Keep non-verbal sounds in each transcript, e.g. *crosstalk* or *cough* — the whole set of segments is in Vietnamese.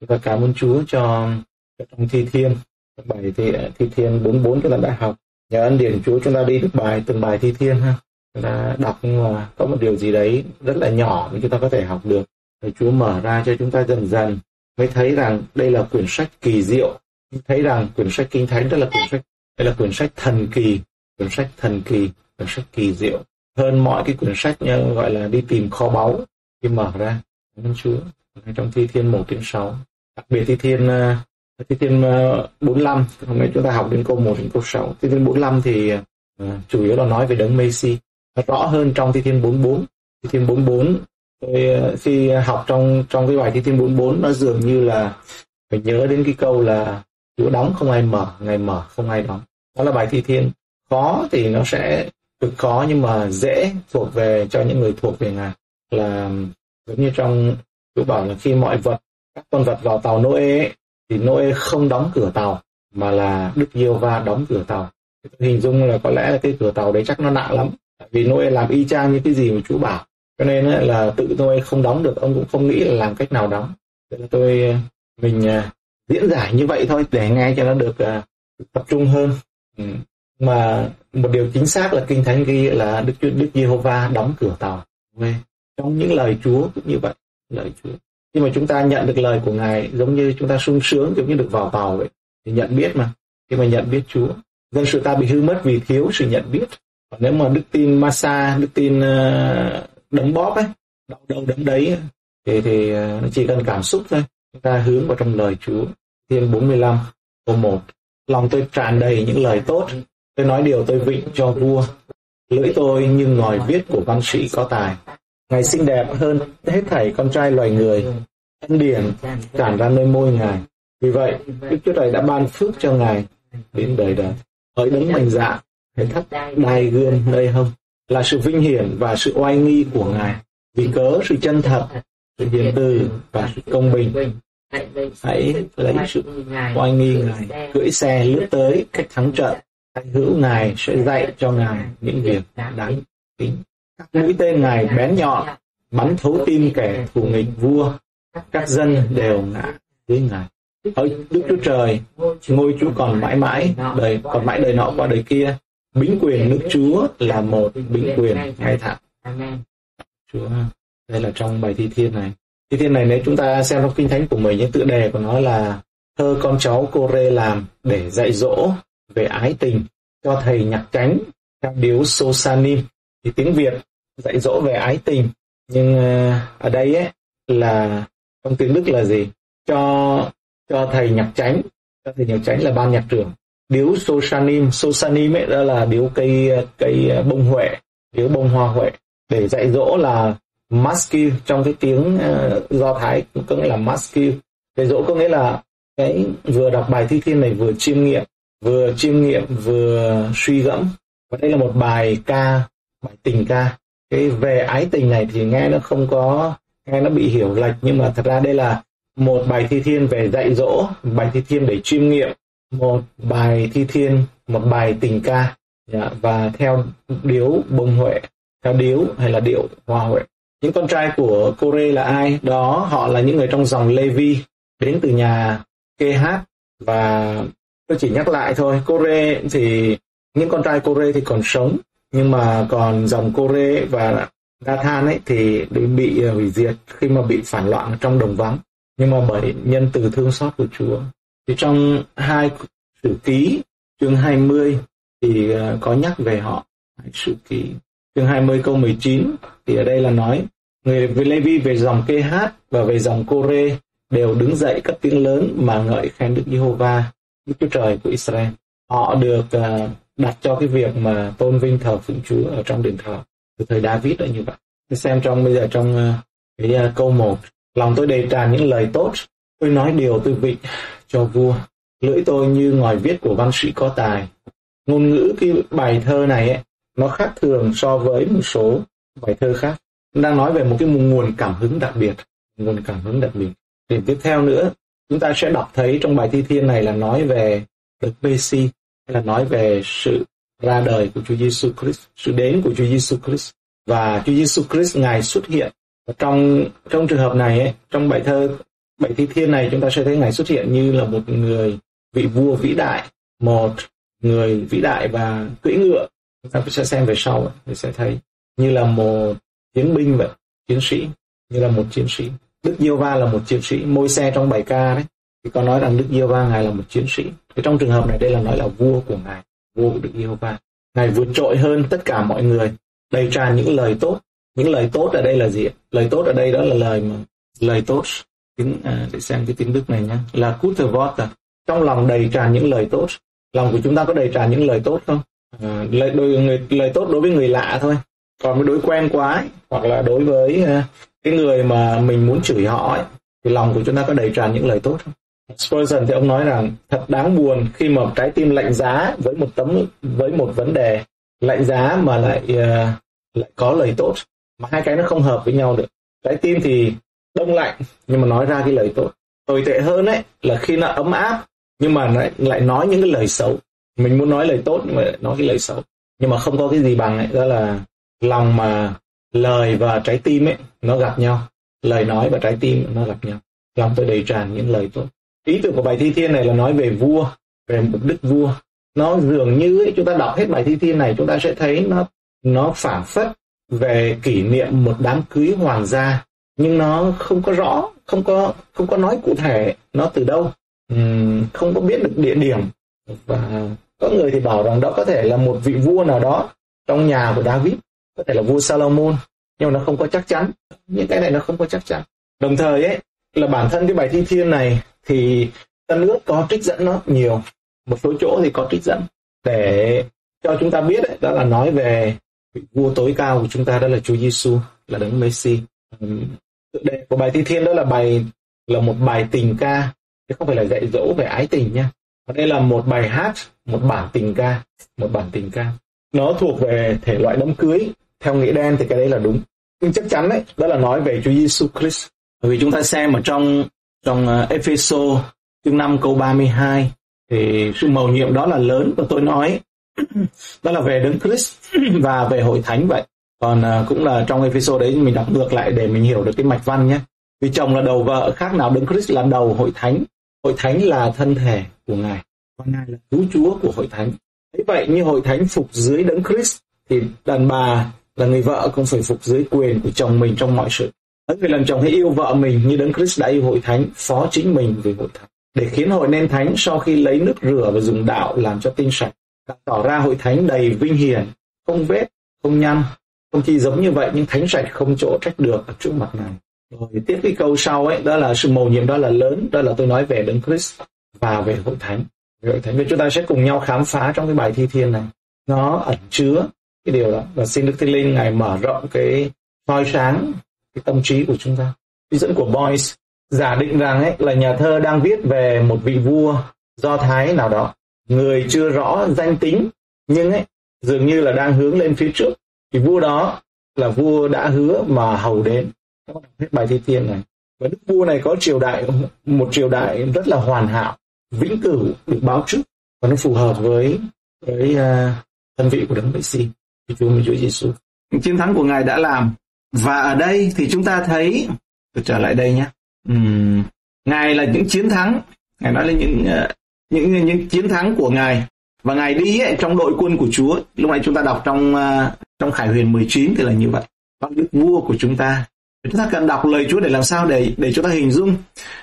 chúng ta cảm ơn Chúa cho, trong thi thiên bài thi, à, thi thiên 44 chúng ta đã học. Nhờ ân điển Chúa chúng ta đi được bài từng bài thi thiên ha. Chúng ta đọc nhưng mà có một điều gì đấy rất là nhỏ mà chúng ta có thể học được. Để Chúa mở ra cho chúng ta dần dần mới thấy rằng đây là quyển sách kỳ diệu. Thấy rằng quyển sách kinh thánh rất là quyển sách đây là quyển sách thần kỳ quyển sách thần kỳ quyển sách kỳ diệu. Hơn mọi cái quyển sách như gọi là đi tìm kho báu khi mở ra. Cảm Chúa. Trong thi thiên một đến sáu đặc biệt ờ, thi thiên thi thiên 45 hôm nay chúng ta học đến câu 1 đến câu 6 thi thiên 45 thì uh, chủ yếu là nói về đấng Messi. Rõ hơn trong thi thiên 44 thi thiên 44 tôi uh, khi học trong trong cái bài thi thiên 44 nó dường như là phải nhớ đến cái câu là Chúa đóng không ai mở ngày mở không ai đóng đó là bài thi thiên. Khó thì nó sẽ cực khó nhưng mà dễ thuộc về cho những người thuộc về ngài. Là giống như trong Chúa bảo là khi mọi vật các con vật vào tàu Noe thì Noe không đóng cửa tàu, mà là Đức Diêu Va đóng cửa tàu. Hình dung là có lẽ là cái cửa tàu đấy chắc nó nặng lắm vì Noe làm y chang như cái gì mà Chúa bảo. Cho nên là tự Noe không đóng được, ông cũng không nghĩ là làm cách nào đóng. Thế là tôi, mình à, diễn giải như vậy thôi, để nghe cho nó à, được tập trung hơn. Ừ. mà một điều chính xác là kinh thánh ghi là đức đức Giê-hô-va đóng cửa tàu trong những lời Chúa cũng như vậy, lời Chúa khi mà chúng ta nhận được lời của Ngài giống như chúng ta sung sướng, giống như được vào tàu vậy. Thì nhận biết mà. Khi mà nhận biết Chúa, dân sự ta bị hư mất vì thiếu sự nhận biết. Còn nếu mà đức tin massa đức tin ờ, đấm bóp ấy, đau đâu đấm đấy, thì thì ờ, nó chỉ cần cảm xúc thôi. Chúng ta hướng vào trong lời Chúa. Thiên 45 câu 1 Lòng tôi tràn đầy những lời tốt. Tôi nói điều tôi vịnh cho vua. Lưỡi tôi như ngòi viết của văn sĩ có tài. Ngài xinh đẹp hơn hết thảy con trai loài người, Ân điển tràn ra nơi môi Ngài. Vì vậy, Đức Chúa Trời đã ban phước cho Ngài Đến đời đời. Hỡi đấng mạnh dạ Hãy thắp đai gươm nơi hông, Là sự vinh hiển và sự oai nghi của Ngài. Vì cớ sự chân thật, Sự hiền từ và sự công bình, hãy lấy sự oai nghi ngài cưỡi xe lướt tới cách thắng trận. Hãy hữu ngài sẽ dạy cho ngài những việc đáng kính mũi tên ngài bén nhọn bắn thấu tim kẻ thù nghịch vua. Các dân đều ngã dưới ngài. Hỡi đức chúa trời ngôi chúa còn mãi mãi đời còn mãi đời nọ qua đời kia. Bính quyền nước chúa là một bính quyền ngay thẳng chúa đây là trong bài thi thiên này. Thi thiên này nếu chúng ta xem trong kinh thánh của mình những tựa đề của nó là thơ con cháu cô rê làm để dạy dỗ về ái tình cho thầy nhạc chánh theo điếu Sosanim thì tiếng Việt dạy dỗ về ái tình. Nhưng ờ, ở đây ấy là trong tiếng Đức là gì? Cho cho thầy nhạc tránh cho thầy nhạc tránh là ban nhạc trưởng. Điếu Sosanim Sosanim ấy đó là điếu cây cây bông huệ điếu bông hoa huệ. Để dạy dỗ là maskill trong cái tiếng uh, do thái có nghĩa là maskill dạy dỗ có nghĩa là cái vừa đọc bài thi thiên này vừa chiêm nghiệm vừa chiêm nghiệm vừa suy gẫm. Và đây là một bài ca bài tình ca cái về ái tình này thì nghe nó không có nghe nó bị hiểu lệch nhưng mà thật ra đây là một bài thi thiên về dạy dỗ bài thi thiên để chiêm nghiệm một bài thi thiên một bài tình ca. Dạ, và theo điếu bông huệ theo điếu hay là điệu hoa huệ. Những con trai của Kore là ai? Đó họ là những người trong dòng Levi đến từ nhà Kehat và tôi chỉ nhắc lại thôi, Kore thì những con trai Kore thì còn sống nhưng mà còn dòng Kore và Dathan ấy thì bị ờ, hủy diệt khi mà bị phản loạn trong đồng vắng. Nhưng mà bởi nhân từ thương xót của Chúa. Thì trong hai sử ký chương 20 thì ờ, có nhắc về họ. Sử ký. Chương 20 câu 19 thì ở đây là nói người Levi về dòng kê hát và về dòng Cô-rê đều đứng dậy cất tiếng lớn mà ngợi khen Đức Giê-hô-va, Đức Chúa Trời của Israel. Họ được uh, đặt cho cái việc mà tôn vinh thờ phượng Chúa ở trong đền thờ từ thời David đã như vậy. Tôi xem trong bây giờ trong ờ, cái ờ, câu 1, lòng tôi đầy tràn những lời tốt, tôi nói điều tôi vịnh cho vua. Lưỡi tôi như ngòi viết của văn sĩ có tài. Ngôn ngữ cái bài thơ này ấy, nó khác thường so với một số bài thơ khác đang nói về một cái nguồn cảm hứng đặc biệt nguồn cảm hứng đặc biệt điểm tiếp theo nữa chúng ta sẽ đọc thấy trong bài thi thiên này là nói về Đức Messi hay là nói về sự ra đời của Chúa Giêsu Christ sự đến của Chúa Giêsu Christ. Và Chúa Giêsu Christ ngài xuất hiện và trong trong trường hợp này ấy, trong bài thơ bảy thi thiên này chúng ta sẽ thấy ngài xuất hiện như là một người vị vua vĩ đại một người vĩ đại và cưỡi ngựa. Chúng ta sẽ xem về sau thì sẽ thấy như là một chiến binh vậy chiến sĩ như là một chiến sĩ. Đức diêu va là một chiến sĩ môi xe trong bài ca đấy thì có nói rằng đức diêu va ngài là một chiến sĩ. Thì trong trường hợp này đây là nói là vua của ngài vua của đức diêu va ngài vượt trội hơn tất cả mọi người. Đầy tràn những lời tốt. Những lời tốt ở đây là gì lời tốt ở đây đó là lời mà lời tốt. Tiếng à, để xem cái tiếng đức này nhé là gute Worte trong lòng đầy tràn những lời tốt. Lòng của chúng ta có đầy tràn những lời tốt không? À, lời đôi người lời tốt đối với người lạ thôi. Còn với đối quen quá ấy, hoặc là đối với uh, cái người mà mình muốn chửi họ ấy, thì lòng của chúng ta có đầy tràn những lời tốt không? Spurgeon thì ông nói rằng thật đáng buồn khi mà trái tim lạnh giá với một tấm với một vấn đề lạnh giá mà lại uh, lại có lời tốt mà hai cái nó không hợp với nhau được. Trái tim thì đông lạnh nhưng mà nói ra cái lời tốt. Tồi tệ hơn ấy là khi nó ấm áp nhưng mà lại, lại nói những cái lời xấu. Mình muốn nói lời tốt nhưng mà nói cái lời xấu. Nhưng mà không có cái gì bằng ấy đó là lòng mà lời và trái tim ấy nó gặp nhau. Lời nói và trái tim nó gặp nhau. Lòng tôi đầy tràn những lời tốt ý tưởng của bài thi thiên này là nói về vua về một đức vua. Nó dường như ấy, chúng ta đọc hết bài thi thiên này chúng ta sẽ thấy nó nó phản phất về kỷ niệm một đám cưới hoàng gia. Nhưng nó không có rõ không có không có nói cụ thể nó từ đâu. Uhm, không có biết được địa điểm. Và có người thì bảo rằng đó có thể là một vị vua nào đó trong nhà của David có thể là vua Salomon nhưng mà nó không có chắc chắn. Những cái này nó không có chắc chắn. Đồng thời ấy là bản thân cái bài thi thiên này thì các nước có trích dẫn nó nhiều. Một số chỗ thì có trích dẫn. Để cho chúng ta biết ấy, đó là nói về vị vua tối cao của chúng ta đó là Chúa Giêsu là đấng Messi. Tựa đề của bài thi thiên đó là bài là một bài tình ca. Chứ không phải là dạy dỗ về ái tình nha. Đây là một bài hát một bản tình ca một bản tình ca. Nó thuộc về thể loại đám cưới. Theo nghĩa đen thì cái đấy là đúng. Nhưng chắc chắn đấy đó là nói về Chúa Giêsu Christ. Bởi vì chúng ta xem ở trong trong ờ, uh, Epheso chương 5 câu 32 thì sự mầu nhiệm đó là lớn và tôi nói *clears throat* đó là về đấng Christ *clears throat* và về hội thánh vậy. Còn uh, cũng là trong Epheso đấy mình đọc ngược lại để mình hiểu được cái mạch văn nhé. Vì chồng là đầu vợ khác nào đấng Christ là đầu hội thánh. Hội thánh là thân thể của ngài còn ngài là cứu chúa của hội thánh. Thế vậy như hội thánh phục dưới đấng Christ thì đàn bà là người vợ cũng phải phục dưới quyền của chồng mình trong mọi sự. Hỡi người làm chồng hãy yêu vợ mình như đấng Christ đã yêu hội thánh, phó chính mình về hội thánh. Để khiến hội nên thánh, sau khi lấy nước rửa và dùng đạo làm cho tinh sạch tỏ ra hội thánh đầy vinh hiển, không vết, không nhăn, không chi giống như vậy, nhưng thánh sạch không chỗ trách được ở trước mặt này rồi tiếp cái câu sau ấy, đó là sự mầu nhiệm đó là lớn, đó là tôi nói về đấng Christ và về hội thánh. Về hội thánh và chúng ta sẽ cùng nhau khám phá trong cái bài thi thiên này. Nó ẩn chứa cái điều đó. Và xin đức thánh linh ngài mở rộng cái soi sáng cái tâm trí của chúng ta. Ý dẫn của Boyce giả định rằng ấy là nhà thơ đang viết về một vị vua do thái nào đó người chưa rõ danh tính nhưng ấy dường như là đang hướng lên phía trước. Thì vua đó là vua đã hứa mà hầu đến. Hết bài thi tiên này. Và đức vua này có triều đại một triều đại rất là hoàn hảo vĩnh cửu được báo trước. Và nó phù hợp với với uh, thân vị của đấng Messi thì Chúa mình Chúa Giêsu chiến thắng của ngài đã làm và ở đây thì chúng ta thấy tôi trở lại đây nhé. Uhm, ngài là những chiến thắng. Ngài nói là ờ, những những những chiến thắng của ngài. Và ngài đi ấy, trong đội quân của Chúa. Lúc này chúng ta đọc trong ờ, trong Khải Huyền 19 thì là như vậy. Bác đức vua của chúng ta. Chúng ta cần đọc lời Chúa để làm sao để để chúng ta hình dung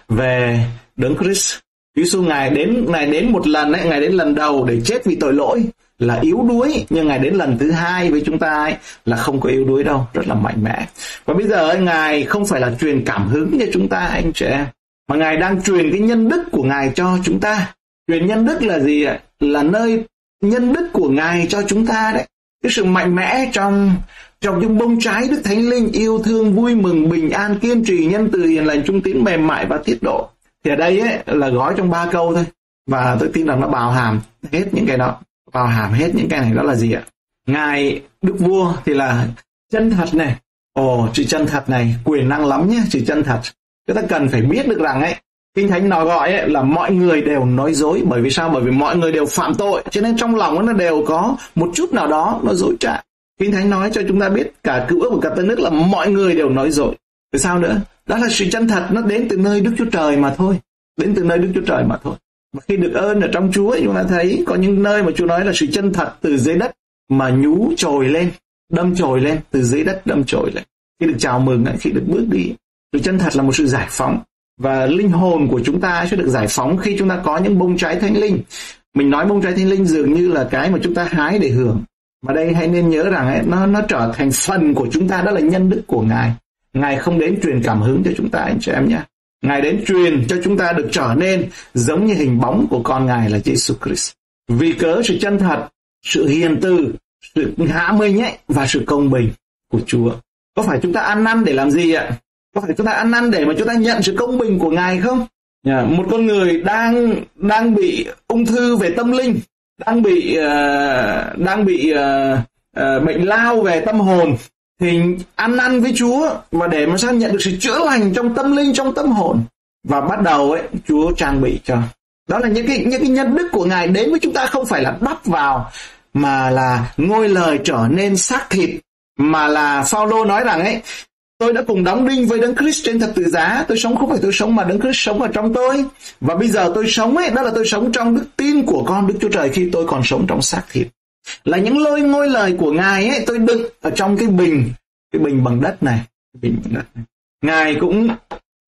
về đấng Christ. Giêsu ngài đến ngài đến một lần ấy, ngài đến lần đầu để chết vì tội lỗi là yếu đuối. Nhưng ngài đến lần thứ hai với chúng ta ấy, là không có yếu đuối đâu rất là mạnh mẽ. Và bây giờ ấy, ngài không phải là truyền cảm hứng cho chúng ta anh chị em mà ngài đang truyền cái nhân đức của ngài cho chúng ta. Truyền nhân đức là gì ạ? Là nơi nhân đức của ngài cho chúng ta đấy. Cái sự mạnh mẽ trong trong những bông trái đức thánh linh yêu thương vui mừng bình an kiên trì nhân từ hiền lành trung tín mềm mại và tiết độ. Thì ở đây ấy, là gói trong ba câu thôi. Và tôi tin rằng nó bào hàm hết những cái đó bao hàm hết những cái này đó là gì ạ? Ngài đức vua thì là chân thật này. Ồ chữ chân thật này quyền năng lắm nhé chữ chân thật. Chúng ta cần phải biết được rằng ấy kinh thánh nói gọi ấy, là mọi người đều nói dối. Bởi vì sao? Bởi vì mọi người đều phạm tội. Cho nên trong lòng nó đều có một chút nào đó nó dối trá. Kinh thánh nói cho chúng ta biết cả cựu ước và cả tân ước là mọi người đều nói dối. Tại sao nữa? Đó là sự chân thật nó đến từ nơi Đức Chúa Trời mà thôi. Đến từ nơi Đức Chúa Trời mà thôi. Và khi được ơn ở trong Chúa chúng ta thấy có những nơi mà Chúa nói là sự chân thật từ dưới đất mà nhú trồi lên, đâm trồi lên, từ dưới đất đâm trồi lên. Khi được chào mừng, khi được bước đi. Sự chân thật là một sự giải phóng. Và linh hồn của chúng ta sẽ được giải phóng khi chúng ta có những bông trái thánh linh. Mình nói bông trái thánh linh dường như là cái mà chúng ta hái để hưởng. Mà đây hãy nên nhớ rằng ấy, nó nó trở thành phần của chúng ta đó là nhân đức của Ngài. Ngài không đến truyền cảm hứng cho chúng ta anh chị em nhé. Ngài đến truyền cho chúng ta được trở nên giống như hình bóng của con Ngài là Giêsu Christ. Vì cớ sự chân thật, sự hiền từ, sự hạ mình nhạy và sự công bình của Chúa. Có phải chúng ta ăn năn để làm gì ạ? Có phải chúng ta ăn năn để mà chúng ta nhận sự công bình của Ngài không? Yeah. Một con người đang đang bị ung thư về tâm linh, đang bị uh, đang bị uh, uh, bệnh lao về tâm hồn thì ăn ăn với Chúa và để mà sao nhận được sự chữa lành trong tâm linh, trong tâm hồn. Và bắt đầu ấy, Chúa trang bị cho. Đó là những cái những cái nhân đức của ngài. Đến với chúng ta không phải là đắp vào, mà là ngôi lời trở nên xác thịt. Mà là Phaolô nói rằng ấy, tôi đã cùng đóng đinh với đấng Christ trên thập tự giá. Tôi sống không phải tôi sống mà đấng Christ sống ở trong tôi. Và bây giờ tôi sống ấy, đó là tôi sống trong đức tin của con Đức Chúa Trời khi tôi còn sống trong xác thịt là những lôi ngôi lời của ngài ấy tôi đựng ở trong cái bình cái bình bằng đất này bình bằng đất này. Ngài cũng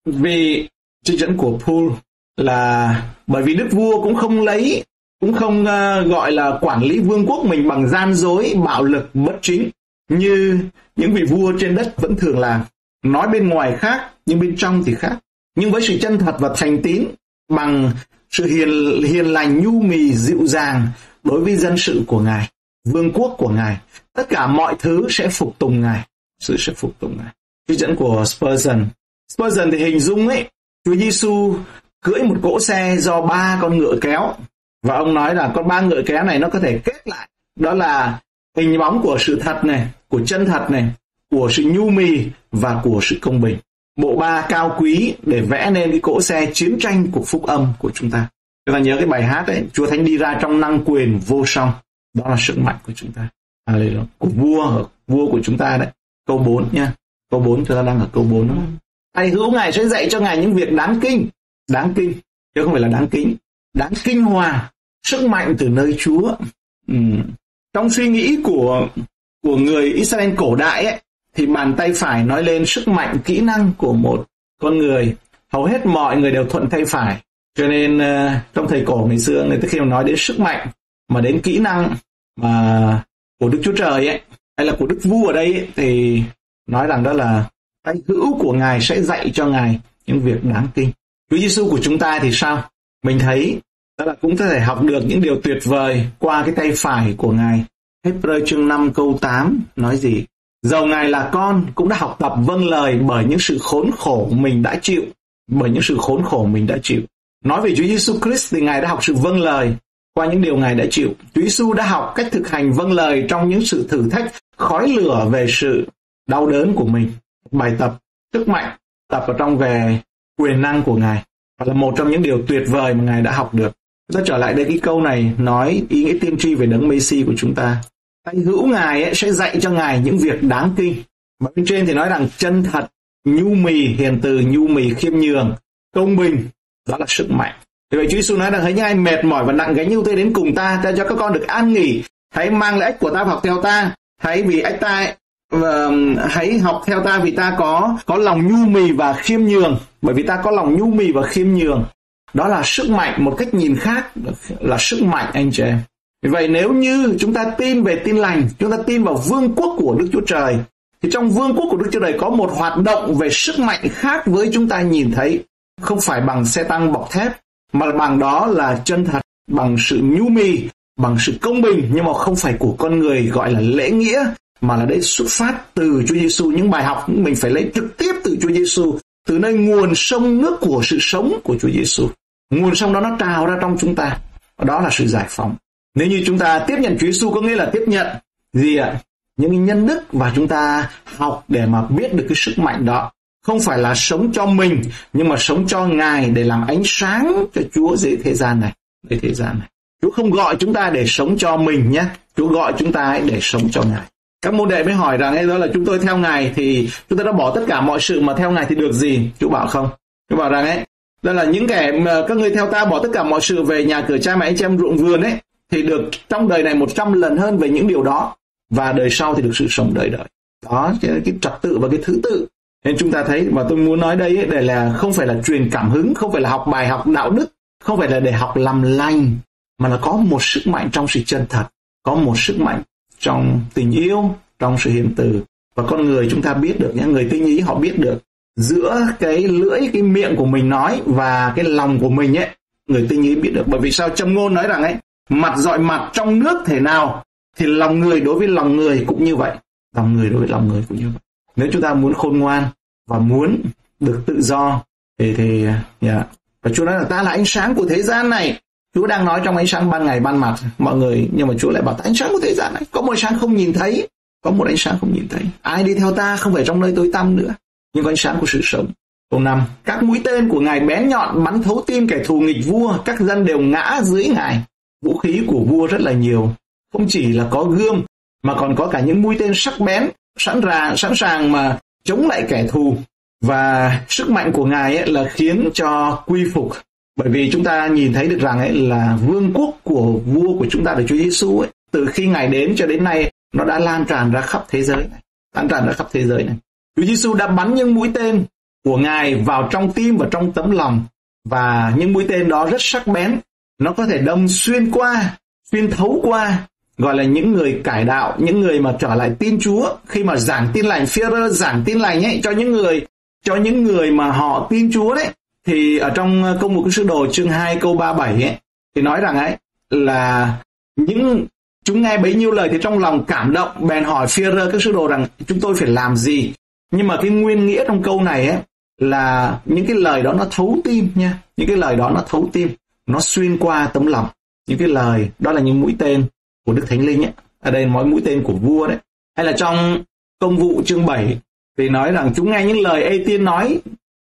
vì trích dẫn của Paul là bởi vì đức vua cũng không lấy cũng không uh, gọi là quản lý vương quốc mình bằng gian dối bạo lực bất chính như những vị vua trên đất vẫn thường làm. Nói bên ngoài khác nhưng bên trong thì khác. Nhưng với sự chân thật và thành tín bằng sự hiền hiền lành nhu mì dịu dàng đối với dân sự của ngài, vương quốc của ngài, tất cả mọi thứ sẽ phục tùng ngài. Sự sẽ phục tùng ngài. Trích dẫn của Spurgeon. Spurgeon thì hình dung ấy, Chúa Giêsu cưỡi một cỗ xe do ba con ngựa kéo. Và ông nói là con ba ngựa kéo này nó có thể kết lại. Đó là hình bóng của sự thật này, của chân thật này, của sự nhu mì và của sự công bình. Bộ ba cao quý để vẽ nên cái cỗ xe chiến tranh của phúc âm của chúng ta chúng ta nhớ cái bài hát ấy chúa thánh đi ra trong năng quyền vô song. Đó là sức mạnh của chúng ta. Hallelujah. của vua vua của chúng ta đấy. Câu 4 nha. Câu 4 chúng ta đang ở câu 4 đúng không? thầy hữu ngài sẽ dạy cho ngài những việc đáng kinh. Đáng kinh. Chứ không phải là đáng kính. Đáng kinh hoàng sức mạnh từ nơi chúa. Ừ. trong suy nghĩ của của người Israel cổ đại ấy, thì bàn tay phải nói lên sức mạnh kỹ năng của một con người. Hầu hết mọi người đều thuận tay phải cho nên ờ, trong thầy cổ ngày xưa người ta khi mà nói đến sức mạnh mà đến kỹ năng mà của Đức Chúa Trời ấy hay là của Đức Vua ở đây ấy, thì nói rằng đó là tay hữu của Ngài sẽ dạy cho Ngài những việc đáng kinh. Chúa Giêsu của chúng ta thì sao? Mình thấy đó là cũng có thể học được những điều tuyệt vời qua cái tay phải của Ngài. Hebrew chương 5 câu 8 nói gì? Dầu Ngài là con cũng đã học tập vâng lời bởi những sự khốn khổ mình đã chịu, bởi những sự khốn khổ mình đã chịu. Nói về Chúa Giêsu Christ thì Ngài đã học sự vâng lời qua những điều Ngài đã chịu. Chúa Giêsu đã học cách thực hành vâng lời trong những sự thử thách khói lửa về sự đau đớn của mình. Bài tập sức mạnh tập ở trong về quyền năng của Ngài và là một trong những điều tuyệt vời mà Ngài đã học được. Chúng ta trở lại đây cái câu này nói ý nghĩa tiên tri về đấng Messi của chúng ta. Tay hữu Ngài ấy sẽ dạy cho Ngài những việc đáng kinh. Mà bên trên thì nói rằng chân thật, nhu mì, hiền từ, nhu mì, khiêm nhường, công bình, đó là sức mạnh. Vì vậy Chúa Giêsu nói rằng hãy những ai mệt mỏi và nặng gánh như thế đến cùng ta, ta cho các con được an nghỉ. Hãy mang lấy của ta học theo ta. Hãy vì ách ta và hãy học theo ta vì ta có có lòng nhu mì và khiêm nhường bởi vì ta có lòng nhu mì và khiêm nhường đó là sức mạnh một cách nhìn khác là sức mạnh anh chị em vì vậy nếu như chúng ta tin về tin lành chúng ta tin vào vương quốc của đức chúa trời thì trong vương quốc của đức chúa trời có một hoạt động về sức mạnh khác với chúng ta nhìn thấy không phải bằng xe tăng bọc thép, mà bằng đó là chân thật, bằng sự nhu mì, bằng sự công bình. Nhưng mà không phải của con người gọi là lễ nghĩa, mà là đấy xuất phát từ Chúa Giêsu những bài học mình phải lấy trực tiếp từ Chúa Giêsu từ nơi nguồn sông nước của sự sống của Chúa Giêsu nguồn sông đó nó trào ra trong chúng ta. Đó là sự giải phóng. Nếu như chúng ta tiếp nhận Chúa Giêsu có nghĩa là tiếp nhận gì ạ? Những nhân đức và chúng ta học để mà biết được cái sức mạnh đó không phải là sống cho mình nhưng mà sống cho ngài để làm ánh sáng cho Chúa dưới thế gian này dưới thế gian này. Chúa không gọi chúng ta để sống cho mình nhé. Chúa gọi chúng ta để sống cho ngài. Các môn đệ mới hỏi rằng ấy đó là chúng tôi theo ngài thì chúng ta đã bỏ tất cả mọi sự mà theo ngài thì được gì? Chúa bảo không. Chúa bảo rằng ấy đó là những kẻ mà các người theo ta bỏ tất cả mọi sự về nhà cửa cha mẹ anh chị em ruộng vườn ấy thì được trong đời này một trăm lần hơn về những điều đó và đời sau thì được sự sống đời đời. Đó cái, cái trật tự và cái thứ tự nên chúng ta thấy và tôi muốn nói đây ấy, để là không phải là truyền cảm hứng không phải là học bài học đạo đức không phải là để học làm lành mà là có một sức mạnh trong sự chân thật có một sức mạnh trong tình yêu trong sự hiền từ. Và con người chúng ta biết được những người tinh ý họ biết được giữa cái lưỡi cái miệng của mình nói và cái lòng của mình ấy người tinh ý biết được. Bởi vì sao? Châm ngôn nói rằng ấy mặt dọi mặt trong nước thể nào thì lòng người đối với lòng người cũng như vậy. Lòng người đối với lòng người cũng như vậy. Nếu chúng ta muốn khôn ngoan và muốn được tự do. Thì thì yeah. Và Chúa nói là, ta là ánh sáng của thế gian này. Chúa đang nói trong ánh sáng ban ngày, ban mặt. Mọi người, nhưng mà Chúa lại bảo, ta ánh sáng của thế gian này. Có một ánh sáng không nhìn thấy, có một ánh sáng không nhìn thấy. Ai đi theo ta không phải trong nơi tối tăm nữa, nhưng có ánh sáng của sự sống. Câu năm, các mũi tên của ngài bén nhọn, bắn thấu tim kẻ thù nghịch vua, các dân đều ngã dưới ngài. Vũ khí của vua rất là nhiều, không chỉ là có gươm, mà còn có cả những mũi tên sắc bén, sẵn sàng sẵn sàng mà chống lại kẻ thù. Và sức mạnh của ngài ấy là khiến cho quy phục. Bởi vì chúng ta nhìn thấy được rằng ấy là vương quốc của vua của chúng ta là Chúa Giêsu ấy. Từ khi ngài đến cho đến nay, nó đã lan tràn ra khắp thế giới này. Lan tràn ra khắp thế giới này. Chúa Giêsu đã bắn những mũi tên của ngài vào trong tim và trong tấm lòng. Và những mũi tên đó rất sắc bén. Nó có thể đâm xuyên qua, xuyên thấu qua gọi là những người cải đạo, những người mà trở lại tin Chúa. Khi mà giảng tin lành, Führer giảng tin lành ấy, cho những người, cho những người mà họ tin Chúa đấy, thì ở trong ờ, công vụ của sứ đồ chương 2 câu 37 ấy, thì nói rằng ấy, là những, chúng nghe bấy nhiêu lời thì trong lòng cảm động, bèn hỏi Führer các sứ đồ rằng, chúng tôi phải làm gì? Nhưng mà cái nguyên nghĩa trong câu này ấy, là những cái lời đó nó thấu tim nha, những cái lời đó nó thấu tim, nó xuyên qua tấm lòng. Những cái lời, đó là những mũi tên của Đức Thánh Linh ấy. Ở đây nói mũi tên của vua đấy. Hay là trong công vụ chương 7 thì nói rằng chúng nghe những lời Ê Tiên nói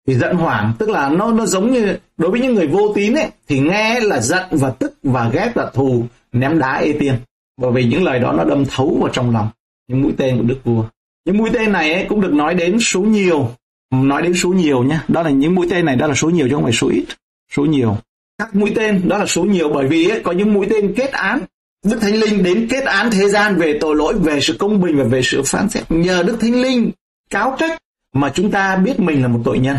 thì giận hoảng tức là nó nó giống như đối với những người vô tín ấy thì nghe là giận và tức và ghét và thù ném đá Ê Tiên bởi vì những lời đó nó đâm thấu vào trong lòng những mũi tên của đức vua những mũi tên này ấy cũng được nói đến số nhiều nói đến số nhiều nhé đó là những mũi tên này đó là số nhiều chứ không phải số ít số nhiều các mũi tên đó là số nhiều bởi vì ấy, có những mũi tên kết án Đức Thánh Linh đến kết án thế gian về tội lỗi, về sự công bình và về sự phán xét. Nhờ Đức Thánh Linh cáo trách mà chúng ta biết mình là một tội nhân.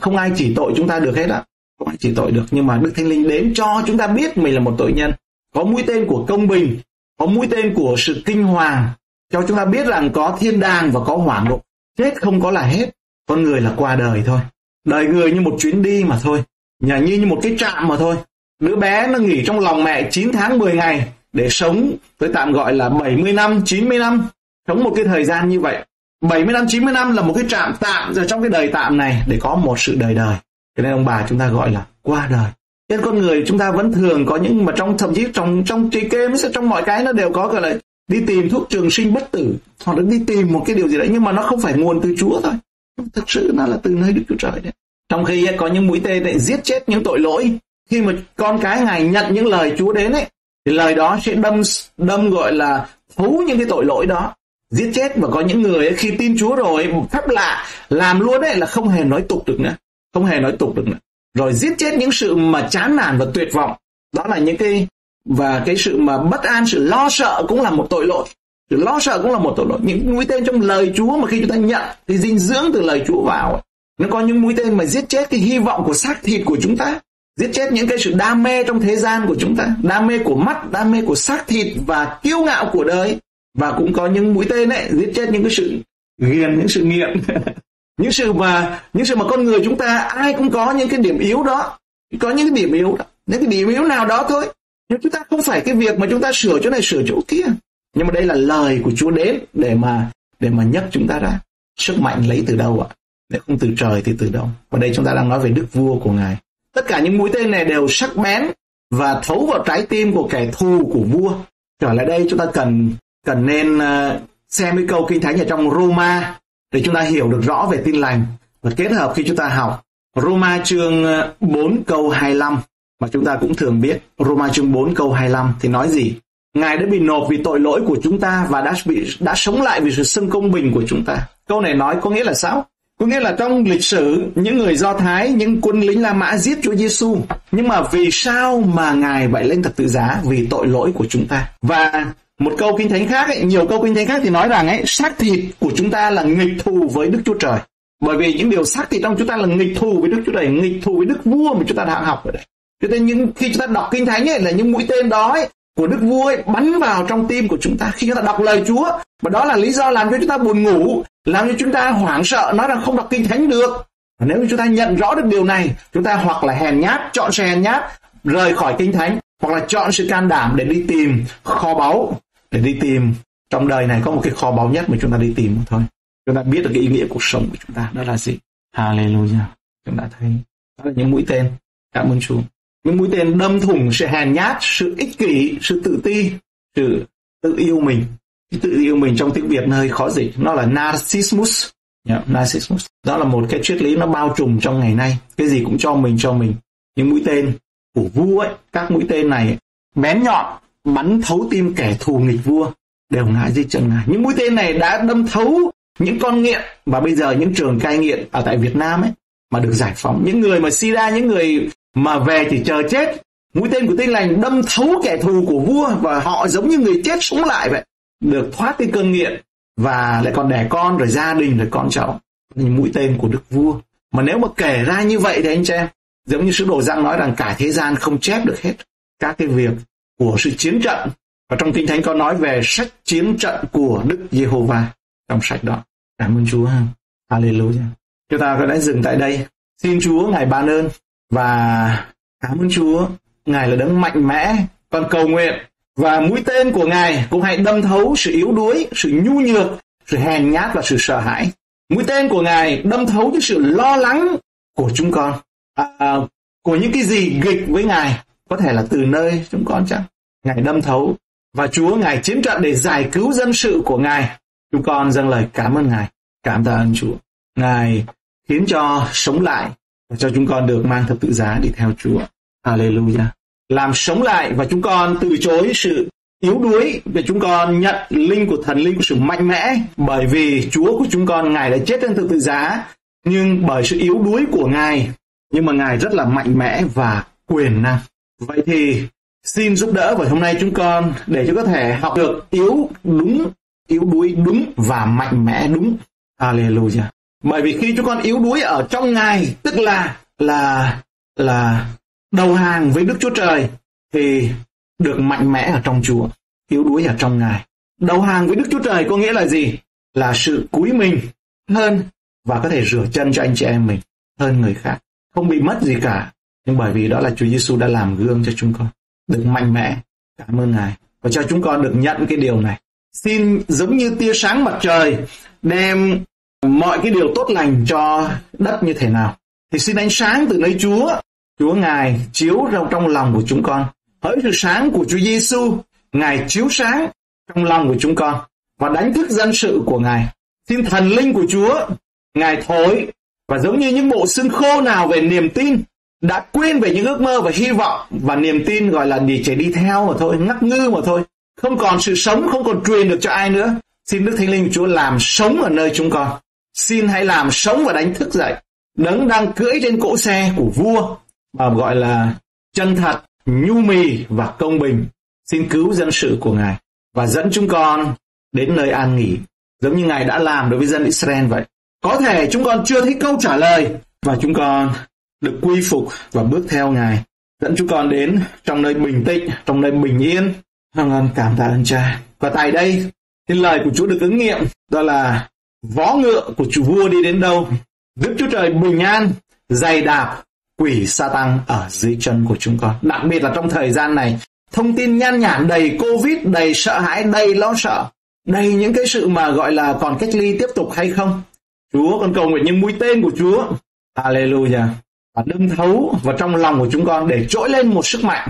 Không ai chỉ tội chúng ta được hết ạ. Không ai chỉ tội được. Nhưng mà Đức Thánh Linh đến cho chúng ta biết mình là một tội nhân. Có mũi tên của công bình, có mũi tên của sự kinh hoàng. Cho chúng ta biết rằng có thiên đàng và có hỏa ngục. Chết không có là hết. Con người là qua đời thôi. Đời người như một chuyến đi mà thôi. Nhà như, như một cái trạm mà thôi. Đứa bé nó nghỉ trong lòng mẹ 9 tháng 10 ngày để sống, tôi tạm gọi là 70 năm 90 năm, sống một cái thời gian như vậy. 70 năm 90 năm là một cái trạm tạm rồi trong cái đời tạm này để có một sự đời đời. Cho nên ông bà chúng ta gọi là qua đời. Nên con người chúng ta vẫn thường có những, mà trong, thậm chí trong trong trí kê trong mọi cái nó đều có gọi là đi tìm thuốc trường sinh bất tử. Hoặc là đi tìm một cái điều gì đấy, nhưng mà nó không phải nguồn từ Chúa thôi. Thực sự nó là từ nơi Đức Chúa Trời đấy. Trong khi có những mũi tên để giết chết những tội lỗi. Khi mà con cái ngài nhận những lời Chúa đến ấy thì lời đó sẽ đâm đâm gọi là thấu những cái tội lỗi đó. Giết chết và có những người ấy, khi tin Chúa rồi phép lạ làm luôn đấy là không hề nói tục được nữa. Không hề nói tục được nữa. Rồi giết chết những sự mà chán nản và tuyệt vọng. Đó là những cái và cái sự mà bất an sự lo sợ cũng là một tội lỗi. Sự lo sợ cũng là một tội lỗi. Những mũi tên trong lời Chúa mà khi chúng ta nhận thì dinh dưỡng từ lời Chúa vào nó có những mũi tên mà giết chết cái hy vọng của xác thịt của chúng ta giết chết những cái sự đam mê trong thế gian của chúng ta. Đam mê của mắt, đam mê của xác thịt và kiêu ngạo của đời. Và cũng có những mũi tên ấy, giết chết những cái sự ghiền, những sự nghiện. *laughs* Những sự mà, những sự mà con người chúng ta, ai cũng có những cái điểm yếu đó. Có những cái điểm yếu đó. Những cái điểm yếu nào đó thôi. Nhưng chúng ta không phải cái việc mà chúng ta sửa chỗ này, sửa chỗ kia. Nhưng mà đây là lời của Chúa đến để mà để mà nhắc chúng ta ra. Sức mạnh lấy từ đâu ạ? Nếu không từ trời thì từ đâu? Và đây chúng ta đang nói về đức vua của ngài. Tất cả những mũi tên này đều sắc bén và thấu vào trái tim của kẻ thù, của vua. Trở lại đây chúng ta cần cần nên ờ, xem cái câu kinh thánh ở trong Roma để chúng ta hiểu được rõ về tin lành và kết hợp khi chúng ta học Roma chương ờ, 4 câu 25 mà chúng ta cũng thường biết Roma chương 4 câu 25 thì nói gì? Ngài đã bị nộp vì tội lỗi của chúng ta và đã bị, đã sống lại vì sự xưng công bình của chúng ta. Câu này nói có nghĩa là sao? Có nghĩa là trong lịch sử những người Do Thái, những quân lính La Mã giết Chúa Giêsu, nhưng mà vì sao mà Ngài vậy lên thập tự giá vì tội lỗi của chúng ta? Và một câu kinh thánh khác ấy, nhiều câu kinh thánh khác thì nói rằng ấy xác thịt của chúng ta là nghịch thù với Đức Chúa Trời. Bởi vì những điều xác thịt trong chúng ta là nghịch thù với Đức Chúa Trời, nghịch thù với Đức Vua mà chúng ta đã học ở đây. Cho nên những khi chúng ta đọc kinh thánh ấy là những mũi tên đó ấy, của Đức Vua ấy, bắn vào trong tim của chúng ta khi chúng ta đọc lời Chúa. Và đó là lý do làm cho chúng ta buồn ngủ, làm cho chúng ta hoảng sợ, nói rằng không đọc kinh thánh được. Và nếu như chúng ta nhận rõ được điều này, chúng ta hoặc là hèn nhát, chọn sự hèn nhát, rời khỏi kinh thánh, hoặc là chọn sự can đảm để đi tìm kho báu, để đi tìm trong đời này có một cái kho báu nhất mà chúng ta đi tìm thôi. Chúng ta biết được cái ý nghĩa cuộc sống của chúng ta đó là gì. Hallelujah. Chúng ta thấy đó là những mũi tên. Cảm ơn Chúa. Những mũi tên đâm thủng sự hèn nhát, sự ích kỷ, sự tự ti, sự tự yêu mình. Cái tự yêu mình trong tiếng Việt hơi khó dịch. Nó là narcissismus. Yeah, narcissismus. Đó là một cái triết lý nó bao trùm trong ngày nay. Cái gì cũng cho mình, cho mình. Những mũi tên của vua ấy, các mũi tên này bén nhọn, bắn thấu tim kẻ thù nghịch vua đều ngã dưới chân ngài. Những mũi tên này đã đâm thấu những con nghiện và bây giờ những trường cai nghiện ở tại Việt Nam ấy mà được giải phóng. Những người mà si ra những người mà về chỉ chờ chết mũi tên của tinh lành đâm thấu kẻ thù của vua và họ giống như người chết sống lại vậy được thoát cái cơn nghiện và lại còn đẻ con rồi gia đình rồi con cháu. Mũi tên của đức vua. Mà nếu mà kể ra như vậy thì anh chị em giống như sứ đồ giang nói rằng cả thế gian không chép được hết các cái việc của sự chiến trận. Và trong kinh thánh có nói về sách chiến trận của đức giê-hô-va trong sách đó. Cảm ơn chúa. Ha hallelujah. Chúng ta có đã dừng tại đây. Xin chúa ngài ban ơn và cảm ơn Chúa, Ngài là đấng mạnh mẽ, con cầu nguyện và mũi tên của Ngài cũng hãy đâm thấu sự yếu đuối, sự nhu nhược, sự hèn nhát và sự sợ hãi. Mũi tên của Ngài đâm thấu những sự lo lắng của chúng con, à, à của những cái gì nghịch với Ngài, có thể là từ nơi chúng con chắc. Ngài đâm thấu và Chúa Ngài chiến trận để giải cứu dân sự của Ngài. Chúng con dâng lời cảm ơn Ngài, cảm tạ ơn Chúa. Ngài khiến cho sống lại và cho chúng con được mang thập tự giá đi theo Chúa. Hallelujah. Làm sống lại và chúng con từ chối sự yếu đuối để chúng con nhận linh của thần linh của sự mạnh mẽ bởi vì Chúa của chúng con Ngài đã chết trên thập tự giá nhưng bởi sự yếu đuối của Ngài nhưng mà Ngài rất là mạnh mẽ và quyền năng. Vậy thì xin giúp đỡ vào hôm nay chúng con để cho có thể học được yếu đúng, yếu đuối đúng và mạnh mẽ đúng. Hallelujah. Bởi vì khi chúng con yếu đuối ở trong Ngài, tức là là là đầu hàng với Đức Chúa Trời thì được mạnh mẽ ở trong Chúa, yếu đuối ở trong Ngài. Đầu hàng với Đức Chúa Trời có nghĩa là gì? Là sự cúi mình hơn và có thể rửa chân cho anh chị em mình hơn người khác. Không bị mất gì cả. Nhưng bởi vì đó là Chúa Giêsu đã làm gương cho chúng con. Được mạnh mẽ. Cảm ơn Ngài. Và cho chúng con được nhận cái điều này. Xin giống như tia sáng mặt trời đem mọi cái điều tốt lành cho đất như thế nào. Thì xin ánh sáng từ nơi Chúa, Chúa Ngài chiếu ra trong lòng của chúng con. Hỡi sự sáng của Chúa Giêsu, Ngài chiếu sáng trong lòng của chúng con và đánh thức dân sự của Ngài. Xin thần linh của Chúa, Ngài thổi và giống như những bộ xương khô nào về niềm tin đã quên về những ước mơ và hy vọng và niềm tin gọi là đi chỉ đi theo mà thôi, ngắc ngư mà thôi. Không còn sự sống, không còn truyền được cho ai nữa. Xin Đức Thánh Linh của Chúa làm sống ở nơi chúng con. Xin hãy làm sống và đánh thức dậy. Đấng đang cưỡi trên cỗ xe của vua mà gọi là chân thật, nhu mì và công bình. Xin cứu dân sự của Ngài và dẫn chúng con đến nơi an nghỉ, giống như Ngài đã làm đối với dân Israel vậy. Có thể chúng con chưa thấy câu trả lời và chúng con được quy phục và bước theo Ngài, dẫn chúng con đến trong nơi bình tĩnh, trong nơi bình yên. Hằng ơn cảm tạ ơn Cha. Và tại đây, thì lời của Chúa được ứng nghiệm, đó là võ ngựa của chủ vua đi đến đâu, Đức Chúa Trời bình an, dày đạp quỷ sa tăng ở dưới chân của chúng con. Đặc biệt là trong thời gian này, thông tin nhan nhản đầy Covid, đầy sợ hãi, đầy lo sợ, đầy những cái sự mà gọi là còn cách ly tiếp tục hay không. Chúa con cầu nguyện những mũi tên của Chúa. Hallelujah. Và đâm thấu vào trong lòng của chúng con để trỗi lên một sức mạnh.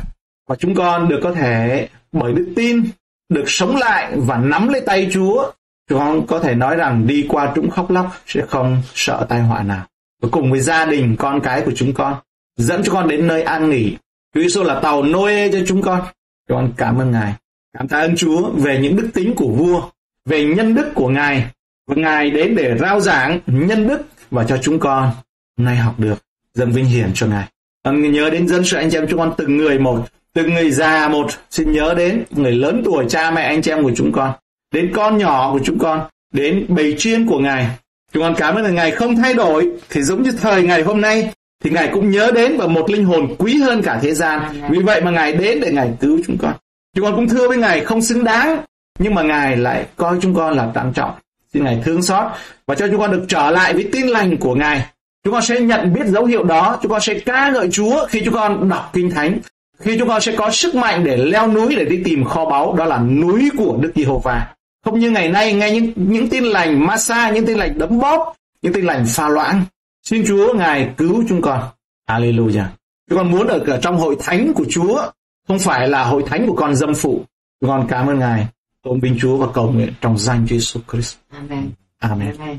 Và chúng con được có thể bởi đức tin được sống lại và nắm lấy tay Chúa Chúng con có thể nói rằng đi qua trũng khóc lóc sẽ không sợ tai họa nào. Và cùng với gia đình, con cái của chúng con, dẫn chúng con đến nơi an nghỉ. Chúa Giêsu là tàu Noe cho chúng con. Chúng con cảm ơn Ngài. Cảm tạ ơn Chúa về những đức tính của vua, về nhân đức của Ngài. Và Ngài đến để rao giảng nhân đức và cho chúng con nay học được dâng vinh hiển cho Ngài. Nhớ đến dân sự anh chị em chúng con từng người một, từng người già một, xin nhớ đến người lớn tuổi cha mẹ anh chị em của chúng con, đến con nhỏ của chúng con, đến bầy chiên của Ngài. Chúng con cảm ơn Ngài không thay đổi, thì giống như thời ngày hôm nay, thì Ngài cũng nhớ đến và một linh hồn quý hơn cả thế gian. Vì vậy mà Ngài đến để Ngài cứu chúng con. Chúng con cũng thưa với Ngài không xứng đáng, nhưng mà Ngài lại coi chúng con là quan trọng. Xin Ngài thương xót và cho chúng con được trở lại với tin lành của Ngài. Chúng con sẽ nhận biết dấu hiệu đó, chúng con sẽ ca ngợi Chúa khi chúng con đọc Kinh Thánh. Khi chúng con sẽ có sức mạnh để leo núi để đi tìm kho báu, đó là núi của Đức Giê-hô-va. Không như ngày nay nghe những những tin lành massage, những tin lành đấm bóp, những tin lành pha loãng. Xin Chúa Ngài cứu chúng con. Hallelujah. Chúng con muốn ở, ở trong hội thánh của Chúa, không phải là hội thánh của con dâm phụ. Chúng con cảm ơn Ngài. Tôn vinh Chúa và cầu nguyện trong danh Chúa Jesus Christ. Amen. Amen. Amen.